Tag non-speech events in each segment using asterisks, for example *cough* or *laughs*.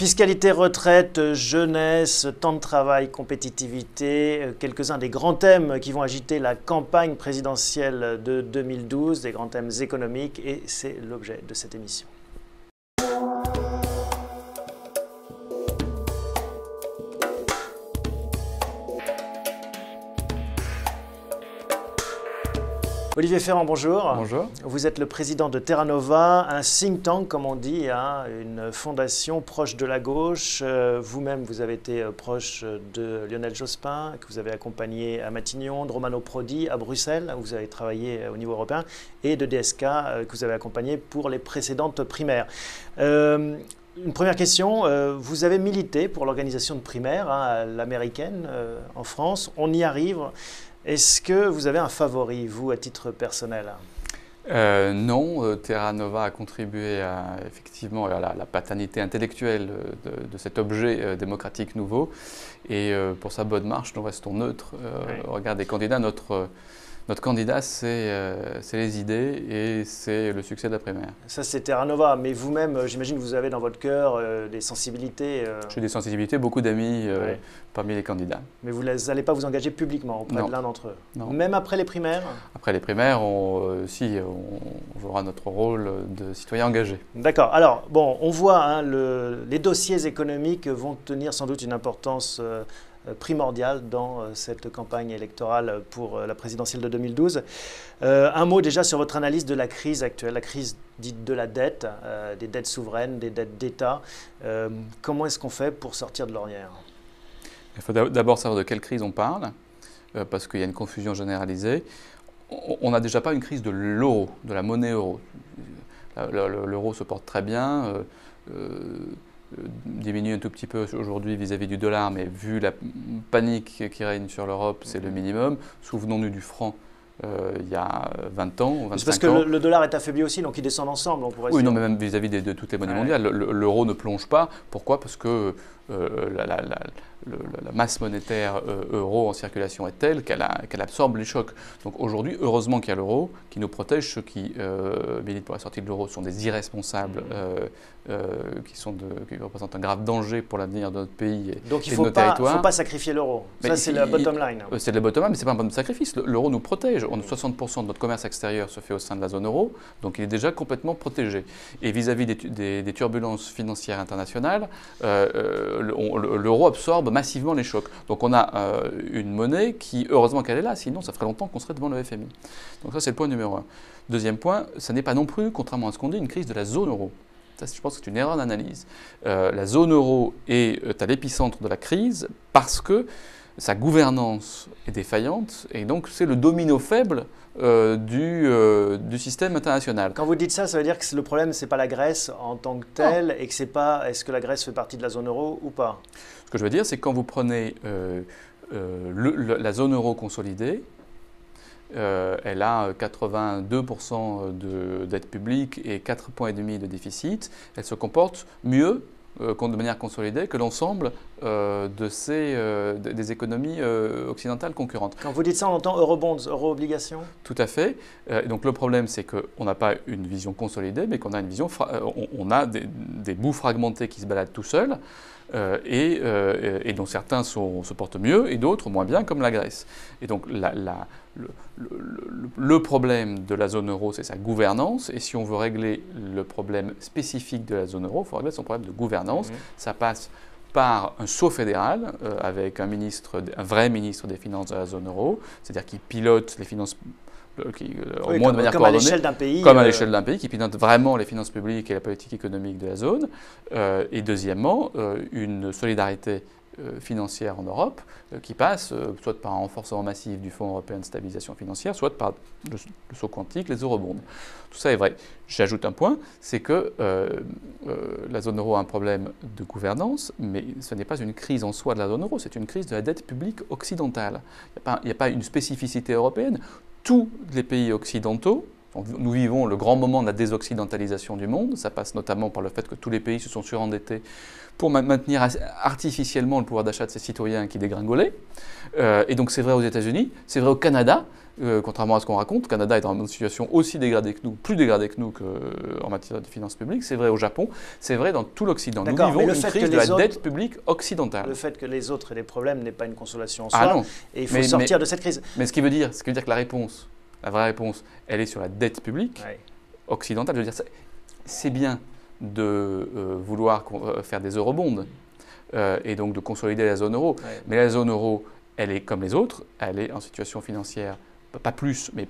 Fiscalité, retraite, jeunesse, temps de travail, compétitivité, euh, quelques-uns des grands thèmes qui vont agiter la campagne présidentielle de 2012, des grands thèmes économiques, et c'est l'objet de cette émission. Olivier Ferrand, bonjour. Bonjour. Vous êtes le président de Terra Nova, un think tank, comme on dit, hein, une fondation proche de la gauche. Euh, vous-même, vous avez été euh, proche de Lionel Jospin, que vous avez accompagné à Matignon, de Romano Prodi à Bruxelles, où vous avez travaillé euh, au niveau européen, et de DSK, que vous avez accompagné pour les précédentes primaires. Une première question, vous avez milité pour l'organisation de primaires hein, l'américaine en France. On y arrive. Est-ce que vous avez un favori, vous, à titre personnel? Euh, non, euh, Terra Nova a contribué à, effectivement à la, paternité intellectuelle de, cet objet euh, démocratique nouveau. Et pour sa bonne marche, nous restons neutres au regard des candidats. Notre notre candidat, euh, c'est les idées et c'est le succès de la primaire. Ça, c'est Terra Nova. Mais vous-même, euh, j'imagine que vous avez dans votre cœur euh, des sensibilités. J'ai des sensibilités, beaucoup d'amis parmi les candidats. Mais vous n'allez pas vous engager publiquement auprès de l'un d'entre eux non. Même après les primaires Après les primaires, on, si, on, jouera notre rôle de citoyen engagé. D'accord. Alors, bon, on voit, hein, le, les dossiers économiques vont tenir sans doute une importance euh, primordial dans euh, cette campagne électorale pour euh, la présidentielle de 2012. un mot déjà sur votre analyse de la crise actuelle, la crise dite de la dette, des dettes souveraines, des dettes d'État. comment est-ce qu'on fait pour sortir de l'ornière? Il faut d'abord savoir de quelle crise on parle, parce qu'il y a une confusion généralisée. On n'a déjà pas une crise de l'euro, de la monnaie euro. L'euro se porte très bien. Euh, diminue un tout petit peu aujourd'hui vis-à-vis du dollar, mais vu la panique qui règne sur l'Europe, c'est le minimum. Souvenons-nous du franc euh, il y a 20 ans, 25 C'est parce que Le, dollar est affaibli aussi, donc ils descendent ensemble. On pourrait oui, non, mais même vis-à-vis de, toutes les monnaies mondiales, l'euro ne plonge pas. Pourquoi? Parce que euh, la, la, masse monétaire euro en circulation est telle qu'elle absorbe les chocs. Donc aujourd'hui, heureusement qu'il y a l'euro qui nous protège. Ceux qui militent pour la sortie de l'euro sont des irresponsables euh, qui, sont de, qui représentent un grave danger pour l'avenir de notre pays et, Donc il de nos territoires. Donc il ne faut pas sacrifier l'euro. Ça, c'est la bottom line. Euh, c'est le bottom line, mais ce n'est pas un bon sacrifice. L'euro nous protège. On, 60% de notre commerce extérieur se fait au sein de la zone euro, donc il est déjà complètement protégé. Et vis-à-vis des, des, turbulences financières internationales, euh, l'euro absorbe massivement les chocs. Donc on a une monnaie qui, heureusement qu'elle est là, sinon ça ferait longtemps qu'on serait devant le FMI. Donc ça, c'est le point numéro un. Deuxième point, ça n'est pas non plus, contrairement à ce qu'on dit, une crise de la zone euro je pense que c'est une erreur d'analyse. Euh, la zone euro est euh, à l'épicentre de la crise parce que sa gouvernance est défaillante et donc c'est le domino faible euh, du, du, système international. Quand vous dites ça, ça veut dire que le problème, ce n'est pas la Grèce en tant que telle et que c'est pas est-ce que la Grèce fait partie de la zone euro ou pas? Ce que je veux dire, c'est que quand vous prenez la zone euro consolidée, euh, elle a 82% de dette publique et 4,5 points de déficit. Elle se comporte mieux euh, de manière consolidée que l'ensemble euh, de des économies occidentales concurrentes. Quand vous dites ça, on entend eurobonds, euro-obligations? Tout à fait. donc le problème, c'est qu'on n'a pas une vision consolidée, mais qu'on a une vision, on, a des, des, bouts fragmentés qui se baladent tout seuls. Et, et, dont certains se portent mieux et d'autres moins bien, comme la Grèce. Et donc la, la, le, problème de la zone euro, c'est sa gouvernance. Et si on veut régler le problème spécifique de la zone euro, il faut régler son problème de gouvernance. Mmh. Ça passe par un saut fédéral euh, avec un, ministre, un vrai ministre des Finances de la zone euro, c'est-à-dire qui pilote les finances euh, qui, euh, au moins de manière comme à l'échelle d'un pays. Comme à l'échelle d'un pays, qui pilote vraiment les finances publiques et la politique économique de la zone. et deuxièmement, une solidarité euh, financière en Europe euh, qui passe euh, soit par un renforcement massif du Fonds européen de stabilisation financière, soit par le, saut quantique, les eurobonds. Tout ça est vrai. J'ajoute un point, c'est que la zone euro a un problème de gouvernance, mais ce n'est pas une crise en soi de la zone euro, c'est une crise de la dette publique occidentale. Il n'y a, a, pas une spécificité européenne. Tous les pays occidentaux nous vivons le grand moment de la désoccidentalisation du monde. Ça passe notamment par le fait que tous les pays se sont surendettés pour maintenir artificiellement le pouvoir d'achat de ses citoyens qui dégringolaient. Euh, et donc c'est vrai aux États-Unis, c'est vrai au Canada, euh, contrairement à ce qu'on raconte, le Canada est dans une situation aussi dégradée que nous, plus dégradée que nous que, en matière de finances publiques. C'est vrai au Japon, c'est vrai dans tout l'Occident. Nous vivons une crise de la dette publique occidentale. Le fait que les autres aient des problèmes n'est pas une consolation en ah soi. Ah non. Et il faut sortir de cette crise. Mais ce qui veut dire, ce qui veut dire que la réponse, la vraie réponse, elle est sur la dette publique occidentale. Je veux dire, c'est bien de euh, vouloir euh, faire des eurobonds euh, et donc de consolider la zone euro. Mais la zone euro, elle est comme les autres, elle est en situation financière, pas plus, mais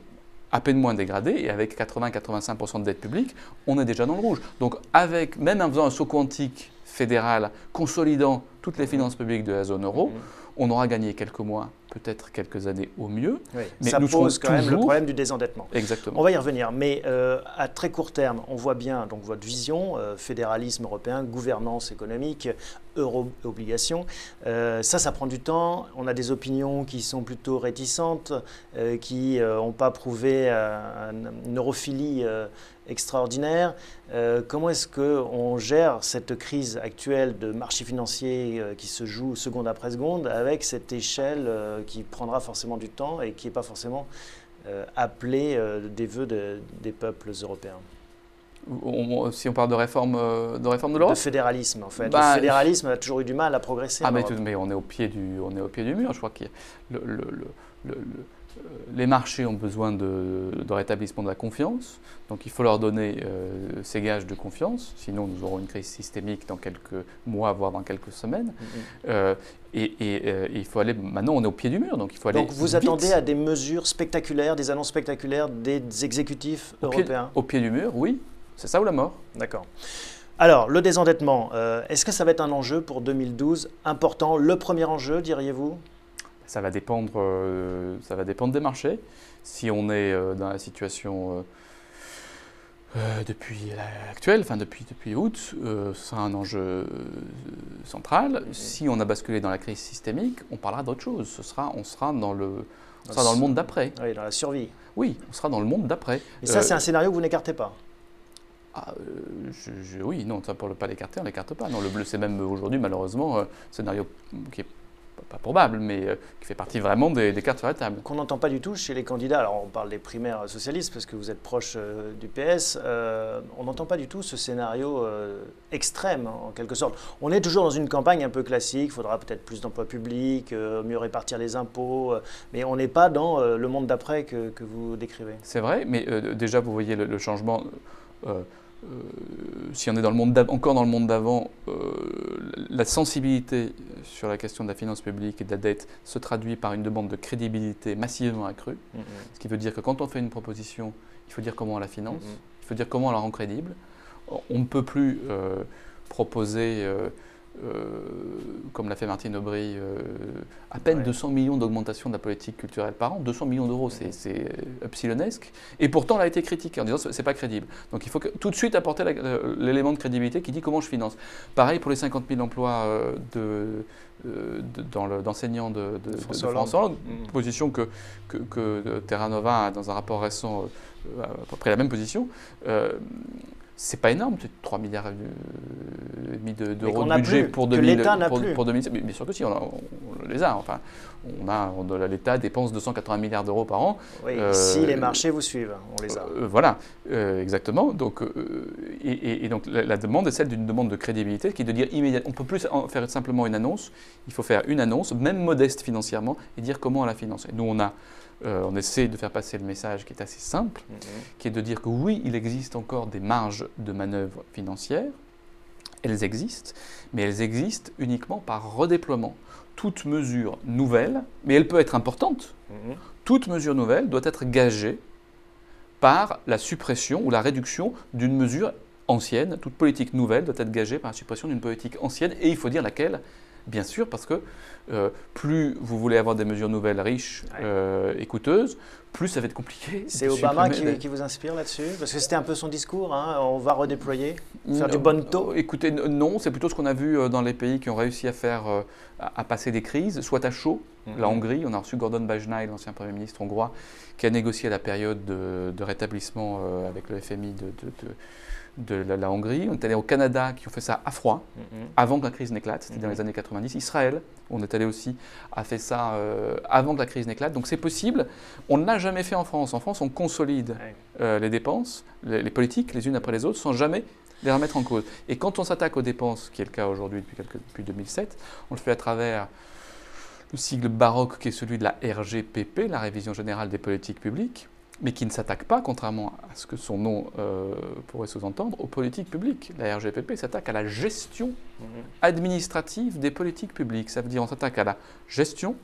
à peine moins dégradée, et avec 80-85% de dette publique, on est déjà dans le rouge. Donc avec, même en faisant un saut quantique fédéral, consolidant toutes les finances publiques de la zone euro, mm-hmm. on aura gagné quelques mois peut-être quelques années au mieux. mais ça nous pose quand même le problème du désendettement. Exactement. On va y revenir, mais euh, à très court terme, on voit bien donc votre vision, euh, fédéralisme européen, gouvernance économique, euro-obligations. Euh, ça, ça prend du temps. On a des opinions qui sont plutôt réticentes, qui n'ont pas prouvé une europhilie extraordinaire. comment est-ce qu'on gère cette crise actuelle de marché financier qui se joue seconde après seconde avec cette échelle qui prendra forcément du temps et qui n'est pas forcément euh, appelé euh, des vœux des peuples européens? Si on parle de réforme euh, de, réforme de l'Europe De fédéralisme, en fait. le bah, fédéralisme a toujours eu du mal à progresser. Ah, mais, mais, on, est au pied du, on est au pied du mur. Je crois que le, le, les marchés ont besoin de, rétablissement de la confiance, donc il faut leur donner euh, ces gages de confiance, sinon nous aurons une crise systémique dans quelques mois, voire dans quelques semaines. Euh, et, euh, il faut aller. Maintenant, on est au pied du mur, donc il faut aller. Donc vous attendez à des mesures spectaculaires, des annonces spectaculaires des exécutifs européens Au pied du mur, oui. C'est ça ou la mort? D'accord. Alors, le désendettement, est-ce que ça va être un enjeu pour 2012 important Le premier enjeu, diriez-vous? Ça va dépendre, euh, ça va dépendre des marchés. Si on est euh, dans la situation euh, depuis actuelle, enfin depuis, depuis août, ce sera un enjeu central. Si on a basculé dans la crise systémique, on parlera d'autre chose. Ce sera, on sera dans le, sera dans le monde d'après. Oui, dans la survie. Oui, on sera dans le monde d'après. Et ça, c'est un scénario que vous n'écartez pas? Ah, oui, non, ça pour ne pas l'écarter, on ne l'écarte pas. Non, le bleu, c'est même aujourd'hui, malheureusement, un scénario qui est pas probable, mais euh, qui fait partie vraiment des, cartes sur la table. Qu'on n'entend pas du tout chez les candidats, alors on parle des primaires socialistes parce que vous êtes proche euh, du PS, euh, on n'entend pas du tout ce scénario extrême en quelque sorte. On est toujours dans une campagne un peu classique, il faudra peut-être plus d'emplois publics, mieux répartir les impôts, mais on n'est pas dans le monde d'après que, vous décrivez. C'est vrai, mais déjà vous voyez le, changement. Euh, si on est dans le monde encore dans le monde d'avant, euh, la sensibilité sur la question de la finance publique et de la dette se traduit par une demande de crédibilité massivement accrue. Mm-hmm. Ce qui veut dire que quand on fait une proposition, il faut dire comment on la finance, mm-hmm. il faut dire comment on la rend crédible. On ne peut plus euh, proposer euh, comme l'a fait Martine Aubry, euh, à peine 200 millions d'augmentation de la politique culturelle par an. 200 millions d'euros, c'est epsilonesque. Et pourtant, elle a été critiquée en disant c'est pas crédible. Donc il faut tout de suite apporter l'élément de crédibilité qui dit comment je finance. Pareil pour les 50 000 emplois euh, de, d'enseignants de, de, France Hollande, mm. position que, que, que, Terra Nova a dans un rapport récent à peu près la même position c'est pas énorme, 3 milliards et demi d'euros de budget pour, 2000, pour, pour 2007. Mais bien sûr que si, on, les a. Enfin, on a, l'État dépense 280 milliards d'euros par an. Oui, euh, si les marchés vous suivent, on les a. Euh, voilà, euh, exactement. Donc, et, donc la, demande est celle d'une demande de crédibilité qui est de dire immédiatement, on peut plus faire simplement une annonce, il faut faire une annonce, même modeste financièrement, et dire comment on la finance. Et nous, on a euh, on essaie de faire passer le message qui est assez simple, mhm. qui est de dire que oui, il existe encore des marges de manœuvre financières, elles existent, mais elles existent uniquement par redéploiement. Toute mesure nouvelle, mais elle peut être importante, mhm. toute mesure nouvelle doit être gagée par la suppression ou la réduction d'une mesure ancienne. Toute politique nouvelle doit être gagée par la suppression d'une politique ancienne, et il faut dire laquelle? Bien sûr, parce que euh, plus vous voulez avoir des mesures nouvelles, riches euh, et coûteuses, plus ça va être compliqué. C'est Obama qui, vous inspire là-dessus? Parce que c'était un peu son discours, hein, on va redéployer, faire du bon taux Écoutez, non, c'est plutôt ce qu'on a vu euh, dans les pays qui ont réussi à faire, à, passer des crises, soit à chaud. La mhm. Hongrie, on a reçu Gordon Bajnai, l'ancien Premier ministre hongrois, qui a négocié la période de, rétablissement avec le FMI de de la, Hongrie, on est allé au Canada qui ont fait ça à froid, mm-hmm. avant que la crise n'éclate, c'était dans mm-hmm. les années 90. Israël, on est allé aussi, a fait ça euh, avant que la crise n'éclate. Donc c'est possible. On ne l'a jamais fait en France. En France, on consolide euh, les dépenses, les, les, politiques, les unes après les autres, sans jamais les remettre en cause. Et quand on s'attaque aux dépenses, qui est le cas aujourd'hui depuis, depuis 2007, on le fait à travers le sigle baroque qui est celui de la RGPP, la Révision générale des politiques publiques, mais qui ne s'attaque pas, contrairement à ce que son nom euh, pourrait sous-entendre, aux politiques publiques. La RGPP s'attaque à la gestion mhm. administrative des politiques publiques. Ça veut dire on s'attaque à la gestion,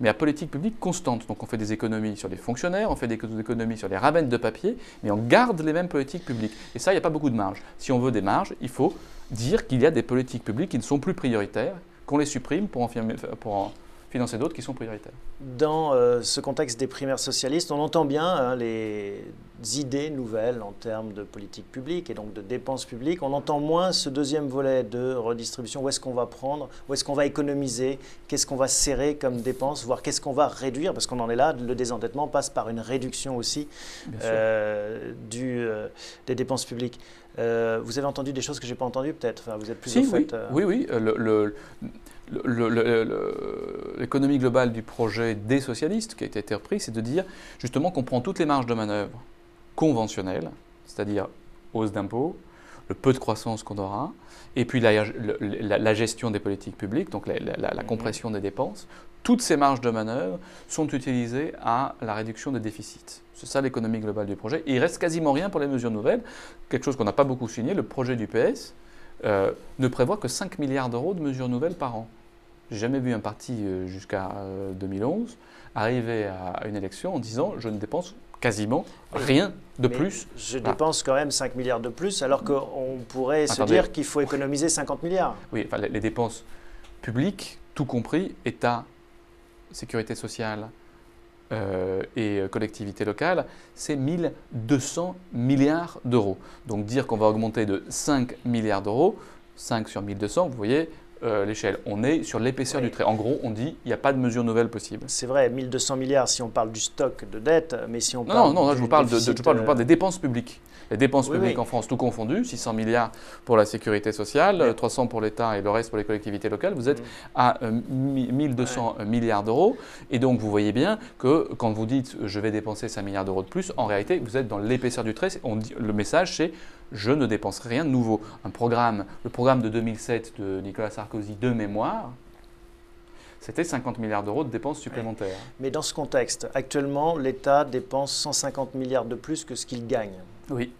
mais à politique publique constante. Donc on fait des économies sur les fonctionnaires, on fait des économies sur les rabènes de papier, mais on garde les mêmes politiques publiques. Et ça, il n'y a pas beaucoup de marge. Si on veut des marges, il faut dire qu'il y a des politiques publiques qui ne sont plus prioritaires, qu'on les supprime pour en, pour en financer d'autres qui sont prioritaires. Dans euh, ce contexte des primaires socialistes, on entend bien hein, les idées nouvelles en termes de politique publique et donc de dépenses publiques. On entend moins ce deuxième volet de redistribution. Où est-ce qu'on va prendre? Où est-ce qu'on va économiser? Qu'est-ce qu'on va serrer comme dépenses? Voire qu'est-ce qu'on va réduire? Parce qu'on en est là. Le désendettement passe par une réduction aussi euh, du, euh, des dépenses publiques. vous avez entendu des choses que je n'ai pas entendues peut-être? Enfin, Vous êtes plus au fait, oui, oui, oui. le, l'économie globale du projet des socialistes, qui a été repris, c'est de dire justement qu'on prend toutes les marges de manœuvre conventionnelles, c'est-à-dire hausse d'impôts, le peu de croissance qu'on aura, et puis la, gestion des politiques publiques, donc la, mhm. compression des dépenses, toutes ces marges de manœuvre sont utilisées à la réduction des déficits. C'est ça l'économie globale du projet. Et il reste quasiment rien pour les mesures nouvelles, quelque chose qu'on n'a pas beaucoup signé, le projet du PS euh, ne prévoit que 5 milliards d'euros de mesures nouvelles par an. J'ai jamais vu un parti euh, jusqu'à 2011 euh, arriver à une élection en disant je ne dépense quasiment rien de plus. Je dépense quand même 5 milliards de plus alors qu'on pourrait se dire qu'il faut économiser 50 milliards. Oui, enfin, les dépenses publiques, tout compris, État, sécurité sociale euh, et collectivités locales, c'est 1200 milliards d'euros. Donc dire qu'on va augmenter de 5 milliards d'euros, 5 sur 1200, vous voyez, euh, l'échelle. On est sur l'épaisseur du trait. En gros, on dit il n'y a pas de mesure nouvelle possible. C'est vrai, 1200 milliards si on parle du stock de dette, mais si on parle. Non, non, je vous parle, de, je parle, des dépenses publiques. Les dépenses publiques en France, tout confondu, 600 milliards pour la sécurité sociale, 300 pour l'État et le reste pour les collectivités locales, vous êtes mm. à 1200 euh, milliards d'euros. Et donc, vous voyez bien que quand vous dites je vais dépenser 5 milliards d'euros de plus, en réalité, vous êtes dans l'épaisseur du trait. On dit, le message, c'est je ne dépenserai rien de nouveau. Un programme, le programme de 2007 de Nicolas Sarkozy de mémoire, c'était 50 milliards d'euros de dépenses supplémentaires. Mais dans ce contexte, actuellement, l'État dépense 150 milliards de plus que ce qu'il gagne. Oui.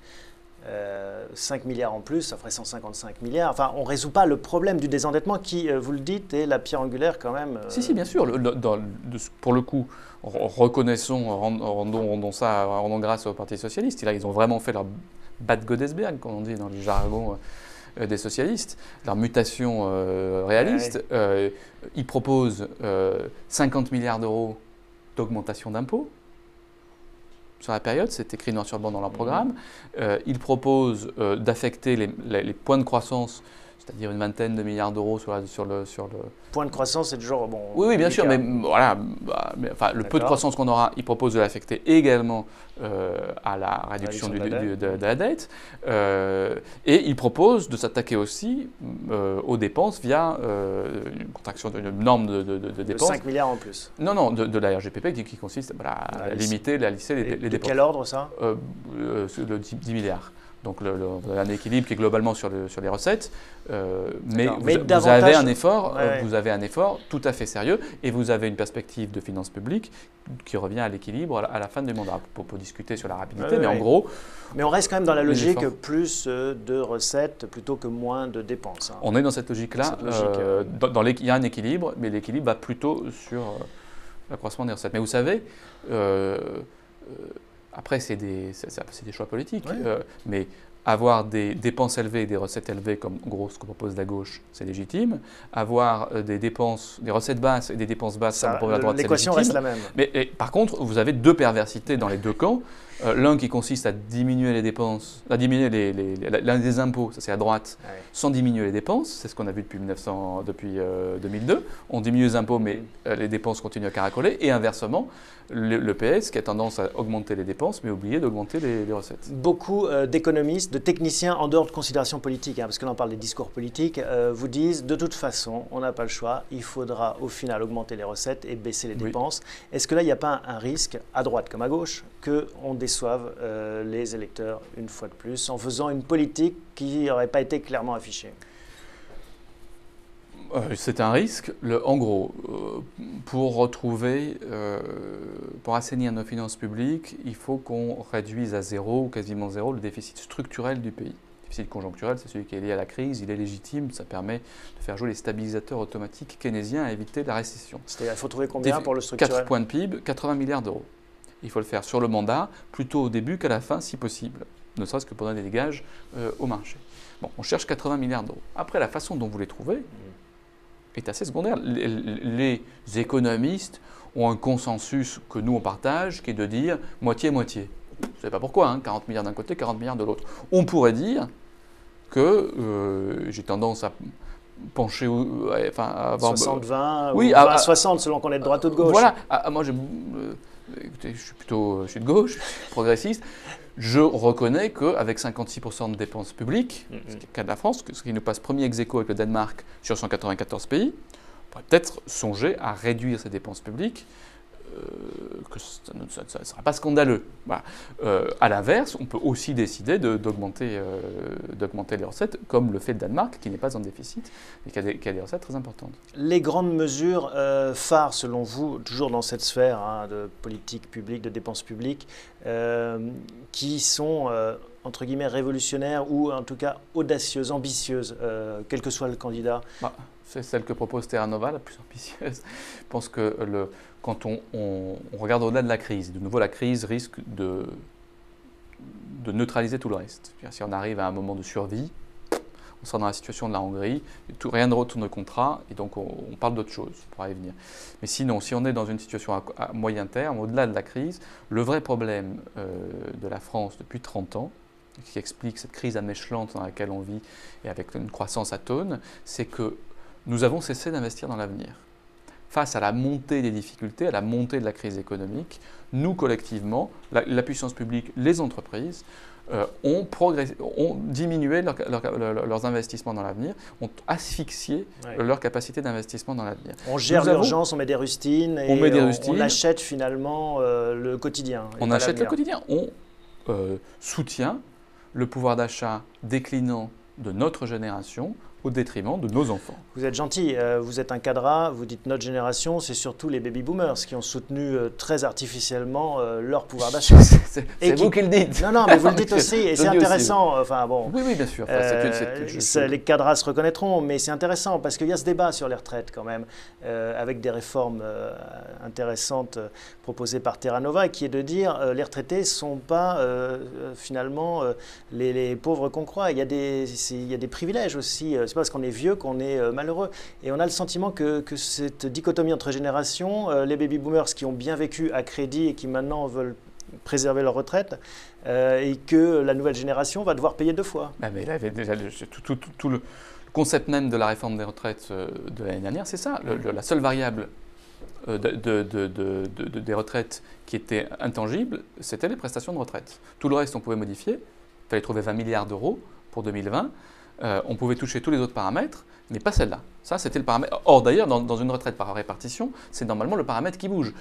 5 euh, milliards en plus, ça ferait 155 milliards. Enfin, on ne résout pas le problème du désendettement qui, euh, vous le dites, est la pierre angulaire quand même. Euh. Si, si, bien sûr. pour le coup, reconnaissons, rendons, ça, rendons grâce au Parti Socialiste. Là, ils ont vraiment fait leur Bad Godesberg, comme on dit dans le jargon euh, des socialistes, leur mutation euh, réaliste. Euh, ils proposent 50 milliards d'euros d'augmentation d'impôts sur la période, c'est écrit noir sur blanc dans leur mhm. programme. ils proposent d'affecter les, points de croissance c'est-à-dire une vingtaine de milliards d'euros sur, sur, le, sur le... Point de croissance, c'est toujours bon. Oui, oui, bien sûr, mais voilà, bah, enfin, le peu de croissance qu'on aura, il propose de l'affecter également euh, à la réduction du, de, la dette, euh, et il propose de s'attaquer aussi euh, aux dépenses via une contraction d'une norme de, de, dépenses. 5 milliards en plus. Non, non, de, la RGPP qui, consiste à limiter, à lisser les, les, dépenses. De quel ordre ça? Le 10 milliards. Donc le, vous avez un équilibre qui est globalement sur, sur les recettes, euh, mais, vous, avez un effort, euh, vous avez un effort tout à fait sérieux et vous avez une perspective de finances publiques qui revient à l'équilibre à, la fin du mandat. Pour, pour discuter sur la rapidité, mais en gros. Mais on reste quand même dans la logique plus euh, de recettes plutôt que moins de dépenses. Hein. On est dans cette logique-là. dans, il y a un équilibre, mais l'équilibre va plutôt sur l'accroissement des recettes. Mais vous savez après, c'est des, des, choix politiques. Euh, mais avoir des dépenses élevées et des recettes élevées, comme gros ce que propose la gauche, c'est légitime. Avoir euh, des dépenses, des recettes basses et des dépenses basses, ça, ça propose la droite, L'équation reste la même. Mais par contre, vous avez deux perversités dans les deux camps. Euh, l'un qui consiste à diminuer les dépenses, à diminuer les, l'un des impôts, ça c'est à droite, ah sans diminuer les dépenses. C'est ce qu'on a vu depuis, 1900, depuis 2002. Euh, On diminue les impôts, mais euh, les dépenses continuent à caracoler. Et inversement, le, PS qui a tendance à augmenter les dépenses, mais oublier d'augmenter les, recettes. Beaucoup d'économistes, de techniciens, en dehors de considérations politiques, hein, parce que là on parle des discours politiques, vous disent de toute façon, on n'a pas le choix, il faudra au final augmenter les recettes et baisser les dépenses. Est-ce que là, il n'y a pas un, risque, à droite comme à gauche, qu'on déçoive euh, les électeurs une fois de plus en faisant une politique qui n'aurait pas été clairement affichée euh, c'est un risque. Le, en gros, euh, pour retrouver, pour assainir nos finances publiques, il faut qu'on réduise à zéro ou quasiment zéro le déficit structurel du pays déficit conjoncturel, c'est celui qui est lié à la crise, il est légitime, ça permet de faire jouer les stabilisateurs automatiques keynésiens à éviter la récession. C'est-à-dire, il faut trouver combien pour le structurel? 4 points de PIB, 80 milliards d'euros. Il faut le faire sur le mandat, plutôt au début qu'à la fin, si possible, ne serait-ce que pour donner des gages euh, au marché. Bon, on cherche 80 milliards d'euros. Après, la façon dont vous les trouvez est assez secondaire. Les, économistes ont un consensus que nous, on partage, qui est de dire moitié-moitié. Vous ne savez pas pourquoi, 40 hein, milliards d'un côté, 40 milliards de l'autre. On pourrait dire que euh, j'ai tendance à pencher, enfin, à avoir 60-20 oui, à, 60 selon qu'on est de droite ou de gauche. Voilà, moi je, euh, écoutez, je suis plutôt, je suis de gauche, progressiste. Je reconnais qu'avec 56% de dépenses publiques, mm -hmm. ce qui est le cas de la France, ce qui nous passe premier ex avec le Danemark sur 194 pays, on pourrait peut-être songer à réduire ces dépenses publiques euh, que ça ne sera pas scandaleux. Voilà. Euh, à l'inverse, on peut aussi décider d'augmenter euh, d'augmenter les recettes, comme le fait le Danemark, qui n'est pas en déficit et qui a, des, recettes très importantes. Les grandes mesures phares, selon vous, toujours dans cette sphère hein, de politique publique, de dépenses publiques, qui sont entre guillemets révolutionnaires ou en tout cas audacieuses, ambitieuses, quel que soit le candidat? Bah, C'est celle que propose Terra Nova, la plus ambitieuse. Je pense que le, quand on, regarde au-delà de la crise. De nouveau, la crise risque de, neutraliser tout le reste. Si on arrive à un moment de survie, on sera dans la situation de la Hongrie, rien ne retourne au contrat, et donc on, parle d'autre chose, on pourra y venir. Mais sinon, si on est dans une situation à, moyen terme, au-delà de la crise, le vrai problème euh, de la France depuis 30 ans, qui explique cette crise lente dans laquelle on vit et avec une croissance atone, c'est que nous avons cessé d'investir dans l'avenir face à la montée des difficultés, à la montée de la crise économique, nous collectivement, la, puissance publique, les entreprises, euh, ont, ont, diminué leurs investissements dans l'avenir, ont asphyxié leur capacité d'investissement dans l'avenir. On gère l'urgence, on met des rustines et on, met des rustines, on, achète finalement euh, le quotidien. On achète le quotidien. On euh, soutient le pouvoir d'achat déclinant de notre génération au détriment de nos enfants. Vous êtes gentil, euh, vous êtes un cadre, vous dites notre génération, c'est surtout les baby boomers qui ont soutenu euh, très artificiellement euh, leur pouvoir d'achat. *laughs* c'est vous qui le dites. Non, non, mais vous le dites *laughs* aussi, et c'est intéressant. Enfin bon. Oui, oui, bien sûr. les cadres se reconnaîtront, mais c'est intéressant parce qu'il y a ce débat sur les retraites quand même, avec des réformes intéressantes proposées par Terra Nova, qui est de dire les retraités ne sont pas finalement les, les, pauvres qu'on croit. Il y a des, il y a des privilèges aussi c'est pas parce qu'on est vieux qu'on est euh, malheureux. Et on a le sentiment que, cette dichotomie entre générations, euh, les baby boomers qui ont bien vécu à crédit et qui maintenant veulent préserver leur retraite, euh, et que la nouvelle génération va devoir payer deux fois. Bah, mais là, déjà, tout, le concept même de la réforme des retraites de l'année dernière, c'est ça. la seule variable des retraites qui était intangible, c'était les prestations de retraite. Tout le reste, on pouvait modifier. Il fallait trouver 20 milliards d'euros pour 2020. Euh, on pouvait toucher tous les autres paramètres, mais pas celle-là. Ça, c'était le paramètre. Or, d'ailleurs, dans, une retraite par répartition, c'est normalement le paramètre qui bouge.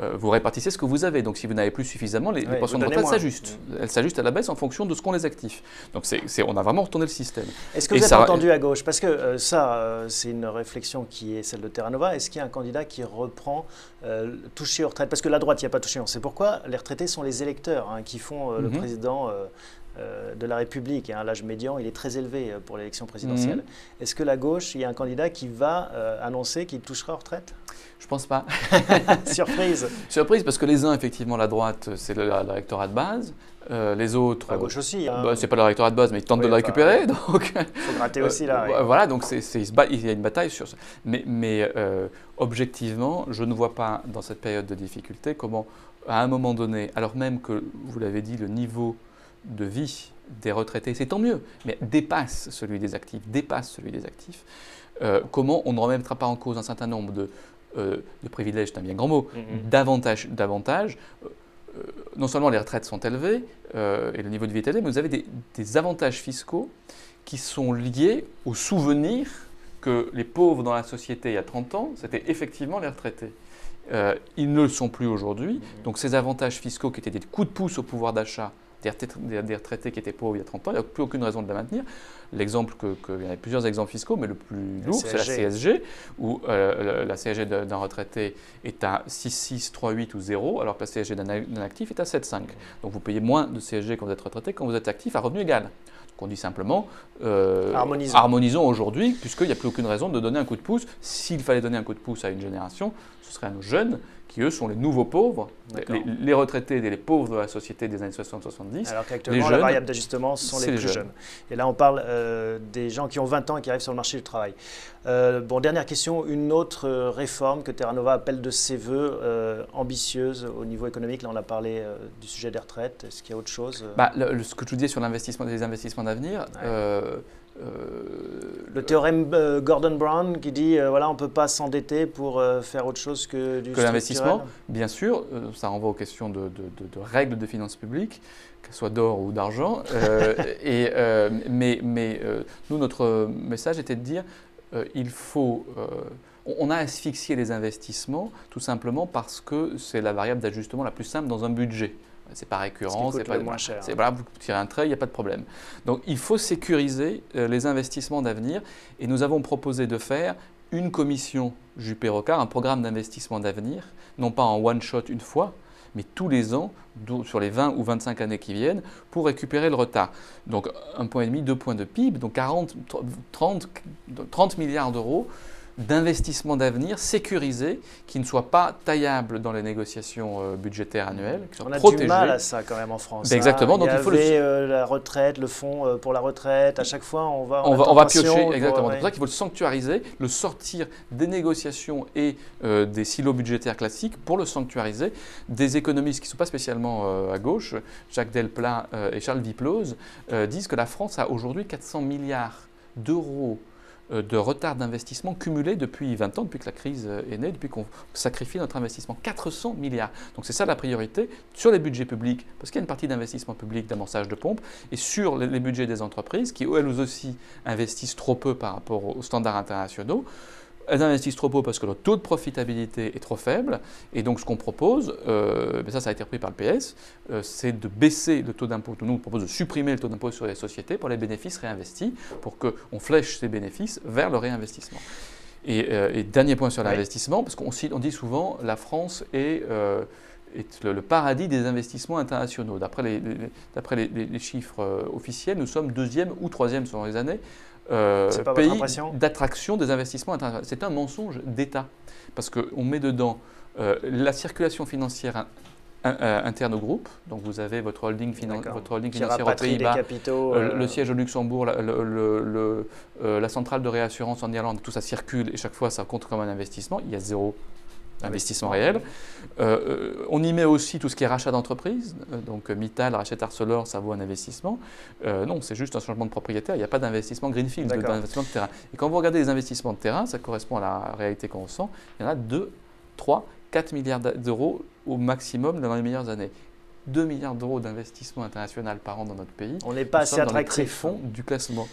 Euh, vous répartissez ce que vous avez. Donc, si vous n'avez plus suffisamment, les, pensions de retraite s'ajustent. Mm. Elles s'ajustent à la baisse en fonction de ce qu'on les active. Donc, on a vraiment retourné le système. Est-ce que vous êtes entendu à gauche? Parce que euh, ça, c'est une réflexion qui est celle de Terra Nova. Est-ce qu'il y a un candidat qui reprend toucher aux retraites? Parce que la droite, il n'y a pas touché. On sait pourquoi. Les retraités sont les électeurs hein, qui font le mm-hmm. président de la République. Hein, l'âge médian, il est très élevé euh, pour l'élection présidentielle. Mhm. Est-ce que la gauche, il y a un candidat qui va euh, annoncer qu'il touchera aux retraite Je pense pas. *laughs* Surprise. *laughs* Surprise parce que les uns, effectivement, la droite, c'est le, rectorat de base. Euh, les autres. À gauche aussi. Hein. Bah, c'est pas le rectorat de base, mais ils tentent de le récupérer. Donc, il faut gratter aussi là. Euh, voilà, donc c'est, il, y a une bataille sur ça. Mais, mais euh, objectivement, je ne vois pas dans cette période de difficulté comment, à un moment donné, alors même que vous l'avez dit, le niveau de vie des retraités, c'est tant mieux, mais dépasse celui des actifs, dépasse celui des actifs. comment on ne remettra pas en cause un certain nombre de, de privilèges, c'est un bien grand mot, mm-hmm. davantage, davantage euh, non seulement les retraites sont élevées euh, et le niveau de vie est élevé, mais vous avez des, avantages fiscaux qui sont liés au souvenir que les pauvres dans la société il y a 30 ans, c'était effectivement les retraités. Euh, ils ne le sont plus aujourd'hui. Mmh. Donc ces avantages fiscaux qui étaient des coups de pouce au pouvoir d'achat des retraités qui étaient pauvres il y a 30 ans, il n'y a plus aucune raison de la maintenir. L'exemple, que, il y a plusieurs exemples fiscaux, mais le plus lourd, c'est la CSG, où euh, la CSG d'un retraité est à 6,6, 3,8 ou 0, alors que la CSG d'un actif est à 7,5. Donc vous payez moins de CSG quand vous êtes retraité quand vous êtes actif à revenu égal. Donc on dit simplement euh, harmonisons, harmonisons aujourd'hui, puisqu'il n'y a plus aucune raison de donner un coup de pouce. S'il fallait donner un coup de pouce à une génération, ce serait à nos jeunes qui eux sont les nouveaux pauvres, les, retraités et les pauvres de la société des années 60-70. Alors qu'actuellement, la variable d'ajustement sont les plus jeunes. Et là, on parle euh, des gens qui ont 20 ans et qui arrivent sur le marché du travail. Euh, bon, dernière question, une autre euh, réforme que Terra Nova appelle de ses voeux ambitieuse au niveau économique. Là, on a parlé du sujet des retraites. Est-ce qu'il y a autre chose bah, Ce que je vous disais sur l'investissement, les investissements d'avenir, le théorème euh, Gordon Brown qui dit euh, voilà on ne peut pas s'endetter pour faire autre chose que du que l'investissement. Bien sûr, ça renvoie aux questions de, règles de finances publiques, qu'elles soient d'or ou d'argent. *laughs* et, mais mais nous, notre message était de dire il faut on a asphyxié les investissements tout simplement parce que c'est la variable d'ajustement la plus simple dans un budget. C'est pas récurrent, c'est pas moins cher. Voilà, vous tirez un trait, il n'y a pas de problème. Donc il faut sécuriser les investissements d'avenir et nous avons proposé de faire une commission Juppé-Rocard, un programme d'investissement d'avenir, non pas en one shot une fois, mais tous les ans, sur les 20 ou 25 années qui viennent, pour récupérer le retard. Donc un point et demi, deux points de PIB, donc 40, 30, 30 milliards d'euros d'investissement d'avenir sécurisés, qui ne soient pas taillables dans les négociations euh, budgétaires annuelles. Qui On a du mal à ça quand même en France. Ben, exactement. Hein. donc il, faut euh, la retraite, le fonds euh, pour la retraite. À chaque fois, on va. On, va, on va piocher. Exactement. C'est pour ça qu'il faut le sanctuariser, le sortir des négociations et des silos budgétaires classiques pour le sanctuariser. Des économistes qui ne sont pas spécialement à gauche, Jacques Delplat et Charles Viploz, disent que la France a aujourd'hui 400 milliards d'euros de retard d'investissement cumulé depuis 20 ans, depuis que la crise euh, est née, depuis qu'on sacrifie notre investissement. 400 milliards. Donc c'est ça la priorité sur les budgets publics, parce qu'il y a une partie d'investissement public, d'amorçage de pompes, et sur les budgets des entreprises, qui elles aussi investissent trop peu par rapport aux standards internationaux. Elles investissent trop peu parce que leur taux de profitabilité est trop faible. Et donc, ce qu'on propose, euh, mais ça, ça a été repris par le PS, euh, c'est de baisser le taux d'impôt. Nous, on propose de supprimer le taux d'impôt sur les sociétés pour les bénéfices réinvestis, pour qu'on flèche ces bénéfices vers le réinvestissement. Et, euh, dernier point sur l'investissement, parce qu'on on dit souvent la France est est le, paradis des investissements internationaux. D'après les, les, chiffres officiels, nous sommes deuxième ou troisième selon les années euh, pays d'attraction des investissements internationaux. C'est un mensonge d'État, parce qu'on met dedans euh, la circulation financière euh, interne au groupe. Donc vous avez votre holding, votre holding financier aux Pays-Bas, le siège au Luxembourg, la, centrale de réassurance en Irlande, tout ça circule et chaque fois ça compte comme un investissement. Il y a zéro investissement réel. Euh, euh, on y met aussi tout ce qui est rachat d'entreprise. Euh, donc Mittal rachète Arcelor, ça vaut un investissement. non, c'est juste un changement de propriétaire. Il n'y a pas d'investissement greenfield, d'investissement de terrain. Et quand vous regardez les investissements de terrain, ça correspond à la réalité qu'on sent. Il y en a 2, 3, 4 milliards d'euros au maximum dans les meilleures années. 2 milliards d'euros d'investissement international par an dans notre pays. On n'est pas assez attractif. fonds du classement.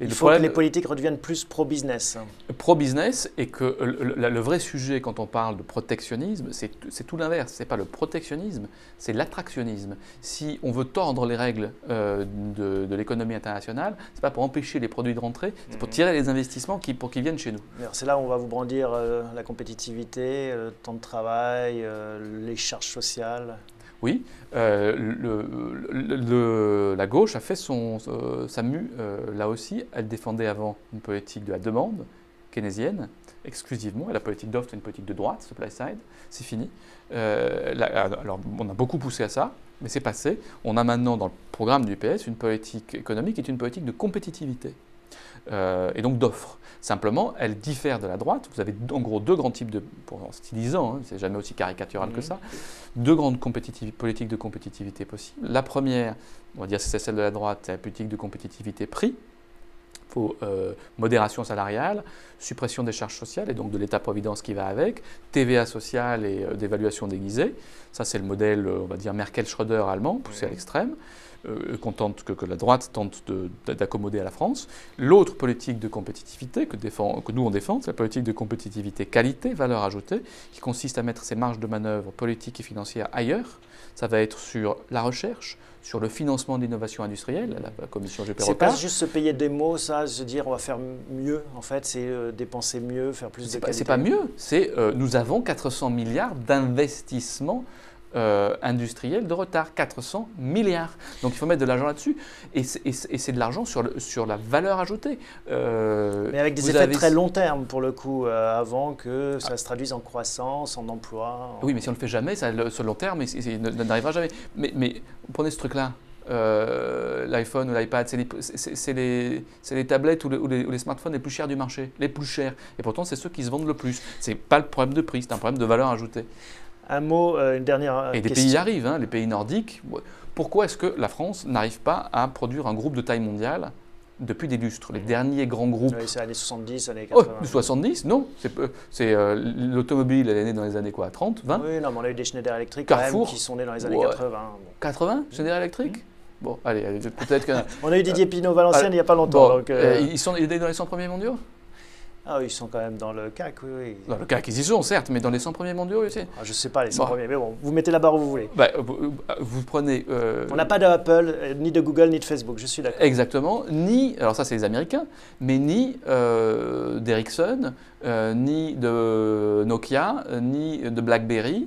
Il faut que les politiques redeviennent plus pro-business. Pro-business et que le, vrai sujet quand on parle de protectionnisme, c'est tout l'inverse. Ce n'est pas le protectionnisme, c'est l'attractionnisme. Si on veut tordre les règles euh, de, l'économie internationale, ce n'est pas pour empêcher les produits de rentrer, c'est pour mhm. tirer les investissements qui, pour qu'ils viennent chez nous. C'est là où on va vous brandir euh, la compétitivité, le temps de travail, euh, les charges sociales. Oui, euh, la gauche a fait son, euh, sa mue euh, là aussi. Elle défendait avant une politique de la demande keynésienne exclusivement. Et la politique d'offre, c'est une politique de droite, supply side, c'est fini. Alors, on a beaucoup poussé à ça, mais c'est passé. On a maintenant dans le programme du PS une politique économique qui est une politique de compétitivité. Euh, et donc d'offres. Simplement, elle diffère de la droite. Vous avez en gros deux grands types de, pour en stylisant, hein, c'est jamais aussi caricatural que mhm. ça, deux grandes politiques de compétitivité possibles. La première, on va dire c'est celle de la droite, c'est la politique de compétitivité prix. Faut, euh, modération salariale, suppression des charges sociales et donc de l'État-providence qui va avec, TVA sociale et euh, d'évaluation déguisée. Ça, c'est le modèle, on va dire, Merkel-Schröder allemand, poussé à l'extrême. Euh, que, que, la droite tente d'accommoder à la France. L'autre politique de compétitivité que, défend, que nous on défend, c'est la politique de compétitivité qualité, valeur ajoutée, qui consiste à mettre ses marges de manœuvre politiques et financières ailleurs. Ça va être sur la recherche, sur le financement de l'innovation industrielle, la, commission GP C'est pas juste se payer des mots, ça, se dire on va faire mieux, en fait, c'est euh, dépenser mieux, faire plus de. C'est pas mieux, c'est euh, nous avons 400 milliards d'investissements euh, industriel de retard, 400 milliards. Donc il faut mettre de l'argent là-dessus. Et c'est de l'argent sur, sur la valeur ajoutée. Euh, Mais avec des effets très long terme, pour le coup, euh, avant que ça se traduise en croissance, en emploi. Oui, mais si on ne le fait jamais, ça, ce long terme, il n'arrivera jamais. Mais, mais prenez ce truc-là. l'iPhone ou l'iPad, c'est les, les, tablettes ou, les, ou les, smartphones les plus chers du marché, les plus chers. Et pourtant, c'est ceux qui se vendent le plus. Ce n'est pas le problème de prix, c'est un problème de valeur ajoutée. Un mot, euh, une dernière euh, Et des pays y arrivent, hein, les pays nordiques. Pourquoi est-ce que la France n'arrive pas à produire un groupe de taille mondiale depuis des lustres. Les derniers grands groupes? Oui, c'est années 70, années 80. Oh, 70, non. C'est euh, l'automobile, elle est née dans les années quoi 30, 20 Oui, non, mais on a eu des Schneider électriques Carrefour, qui sont nés dans les années 80. 80 Schneider électrique Bon, allez, peut-être que. *laughs* on a eu Didier Pinot Valenciennes il n'y a pas longtemps. donc, Ils sont dans les 100 premiers mondiaux? Ah, ils sont quand même dans le CAC, oui. Dans le CAC, ils y sont, certes, mais dans les 100 premiers mondiaux aussi. Ah, je ne sais pas, les 100 premiers, mais bon, vous mettez la barre où vous voulez. Bah, vous, prenez. Euh, On n'a pas d'Apple, euh, ni de Google, ni de Facebook, je suis d'accord. Exactement, ni, alors ça c'est les Américains, mais ni euh, d'Ericsson, ni de Nokia, ni de BlackBerry,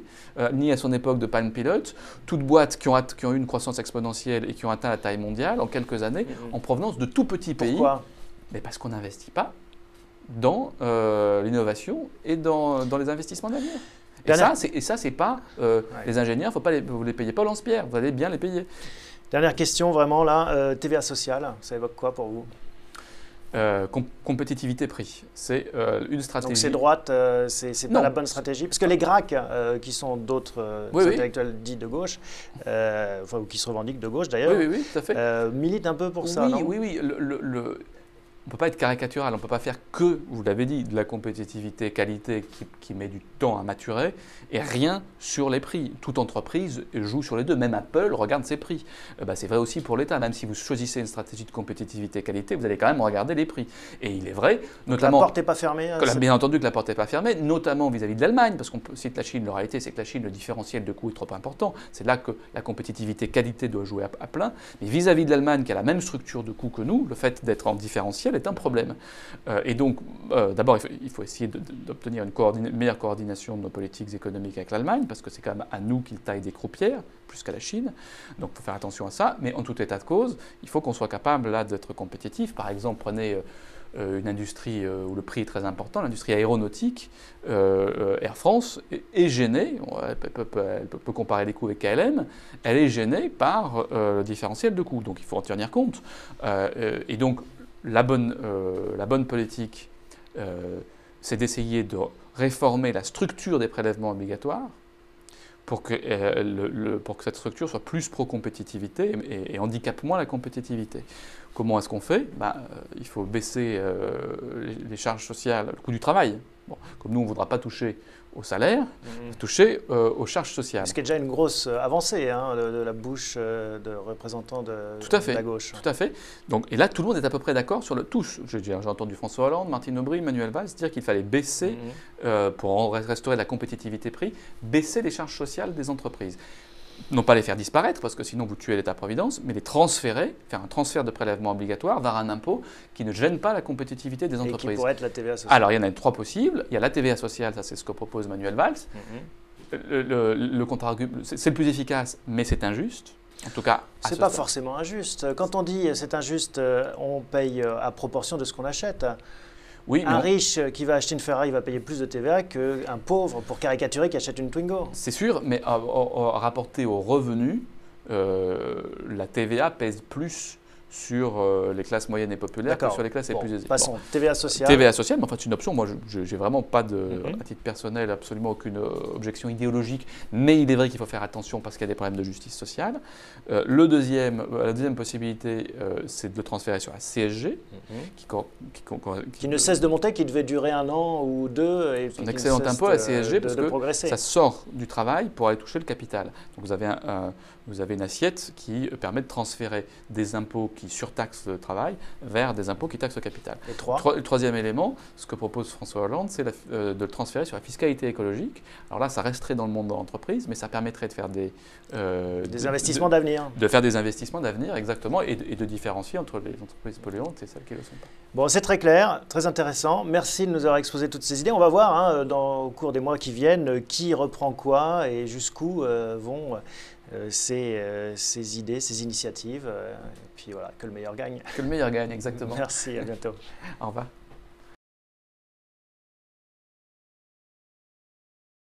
ni à son époque de Palm Pilot, toutes boîtes qui ont, qui ont eu une croissance exponentielle et qui ont atteint la taille mondiale en quelques années, mm-hmm. en provenance de tout petits pays. Pourquoi? Mais parce qu'on n'investit pas dans euh, l'innovation et dans, dans, les investissements d'avenir. Et ça, et ça, c'est pas euh, les ingénieurs, faut pas les, vous les payez pas lance-pierre, vous allez bien les payer. Dernière question, vraiment là, euh, TVA sociale, ça évoque quoi pour vous? Compétitivité prix, c'est une stratégie. Donc c'est droite, c'est pas la bonne stratégie. Parce que les GRAC, qui sont d'autres intellectuels dits de gauche, enfin, ou qui se revendiquent de gauche d'ailleurs, oui, oui, tout à fait. militent un peu pour ça, non? Oui, oui, le, le on ne peut pas être caricatural, on ne peut pas faire que, vous l'avez dit, de la compétitivité qualité qui, met du temps à maturer et rien sur les prix. Toute entreprise joue sur les deux, même Apple regarde ses prix. Euh, bah, c'est vrai aussi pour l'État, même si vous choisissez une stratégie de compétitivité qualité, vous allez quand même regarder les prix. Et il est vrai, notamment... la porte n'est pas fermée hein, Bien entendu que la porte n'est pas fermée, notamment vis-à-vis de l'Allemagne, parce qu'on cite la Chine, la réalité c'est que la Chine, le différentiel de coût est trop important. C'est là que la compétitivité qualité doit jouer à, plein. Mais vis-à-vis -vis de l'Allemagne, qui a la même structure de coût que nous, le fait d'être en différentiel est un problème. Euh, et donc, euh, d'abord, il, faut essayer d'obtenir une meilleure coordination de nos politiques économiques avec l'Allemagne, parce que c'est quand même à nous qu'il taille des croupières, plus qu'à la Chine. Donc, il faut faire attention à ça. Mais en tout état de cause, il faut qu'on soit capable là d'être compétitif. Par exemple, prenez euh, une industrie où le prix est très important, l'industrie aéronautique. Air France est, gênée, elle peut, comparer les coûts avec KLM, elle est gênée par le différentiel de coûts. Donc, il faut en tenir compte. et donc, la bonne, euh, la bonne politique, euh, c'est d'essayer de réformer la structure des prélèvements obligatoires pour que, euh, pour que cette structure soit plus pro-compétitivité et, et, handicape moins la compétitivité. Comment est-ce qu'on fait? Bah, Il faut baisser les, charges sociales, le coût du travail. Comme nous, on ne voudra pas toucher au salaire, mhm. toucher euh, aux charges sociales. Ce qui est déjà une grosse euh, avancée hein, de, la bouche euh, de représentants de, tout à fait, la gauche. Tout à fait. Donc, et là, tout le monde est à peu près d'accord sur le tous. J'ai entendu François Hollande, Martine Aubry, Manuel Valls dire qu'il fallait baisser, mhm. pour restaurer la compétitivité prix, baisser les charges sociales des entreprises non pas les faire disparaître, parce que sinon vous tuez l'État-providence, mais les transférer, faire un transfert de prélèvement obligatoire vers un impôt qui ne gêne pas la compétitivité des entreprises. Et qui pourrait être la TVA sociale. Alors il y en a trois possibles. Il y a la TVA sociale, ça c'est ce que propose Manuel Valls. Mhm. Le, le, c'est le plus efficace, mais c'est injuste. En tout cas, c'est pas forcément injuste. Quand on dit c'est injuste, euh, on paye euh, à proportion de ce qu'on achète. Oui, un riche qui va acheter une Ferrari va payer plus de TVA qu'un pauvre, pour caricaturer, qui achète une Twingo. C'est sûr, mais rapporté aux revenus, euh, la TVA pèse plus sur euh, les classes moyennes et populaires que sur les classes les plus aisées. Passons. TVA sociale. TVA sociale, mais enfin c'est une option. Moi, je n'ai vraiment pas de, mhm. à titre personnel, absolument aucune euh, objection idéologique. Mais il est vrai qu'il faut faire attention parce qu'il y a des problèmes de justice sociale. Euh, le deuxième, la deuxième possibilité, c'est de le transférer sur la CSG, mhm. qui, qui, ne cesse de monter, qui devait durer un an ou deux. Et un excellent impôt à la CSG parce que ça sort du travail pour aller toucher le capital. Donc vous avez, un, vous avez une assiette qui permet de transférer des impôts qui surtaxent le travail vers des impôts qui taxent le capital. Et trois. le troisième élément, ce que propose François Hollande, c'est euh, de le transférer sur la fiscalité écologique. Alors là, ça resterait dans le monde de l'entreprise, mais ça permettrait de faire des... Euh, des investissements d'avenir. De faire des investissements d'avenir, exactement, et de, différencier entre les entreprises polluantes et celles qui ne le sont pas. Bon, c'est très clair, très intéressant. Merci de nous avoir exposé toutes ces idées. On va voir hein, dans, au cours des mois qui viennent qui reprend quoi et jusqu'où euh, vont euh, euh, ces, idées, ces initiatives. Euh, et puis voilà, que le meilleur gagne. Que le meilleur gagne, exactement. *laughs* Merci, à bientôt. Au revoir.